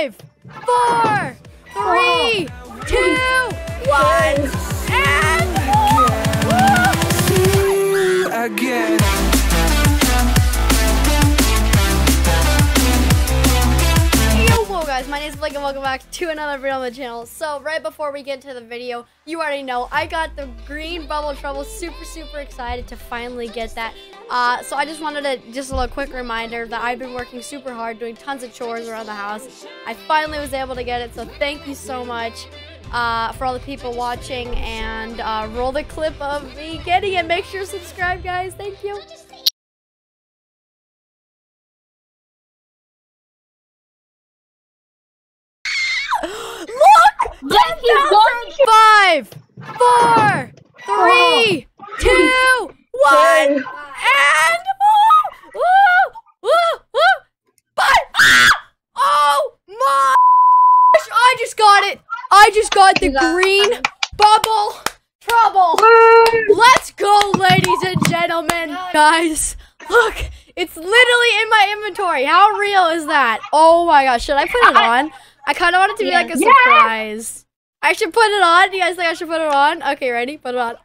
Five, four, three, name is Blake and welcome back to another video on the channel. So right before we get to the video, you already know I got the green bubble trouble. Super, super excited to finally get that. Uh, so I just wanted to, just a little quick reminder that I've been working super hard, doing tons of chores around the house. I finally was able to get it, so thank you so much. Uh, for all the people watching and uh, roll the clip of me getting it. Make sure to subscribe, guys. Thank you. Look! Yes, he's going. Five, four, three, two, one, and oh, oh, oh, oh, five. Ah! Oh my! I just got it. I just got the green bubble trouble. Let's go, ladies and gentlemen, guys. Look, it's literally in my inventory. How real is that? Oh my gosh, should I put it on? I kind of want it to be like a Yeah. surprise. I should put it on. Do you guys think I should put it on? Okay, ready? Put it on.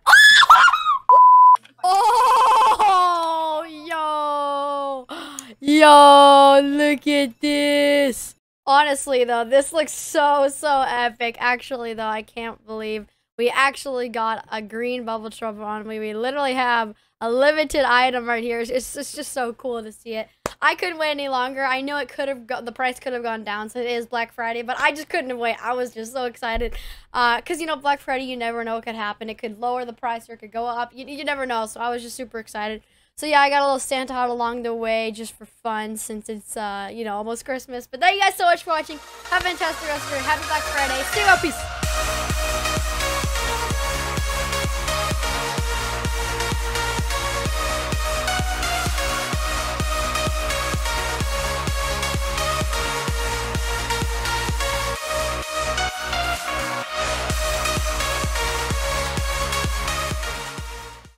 Oh, yo. Yo, look at this. Honestly, though, this looks so, so epic. Actually, though, I can't believe we actually got a green bubble trouble on me. We literally have a limited item right here. It's, it's just so cool to see it. I couldn't wait any longer. I know it could have the price could have gone down, so it is Black Friday, but I just couldn't wait. I was just so excited. Uh, cause you know Black Friday, you never know what could happen. It could lower the price or it could go up. You, you never know. So I was just super excited. So yeah, I got a little Santa hat along the way just for fun since it's uh you know almost Christmas. But thank you guys so much for watching. Have a fantastic rest of your day. Happy Black Friday. Stay well, peace.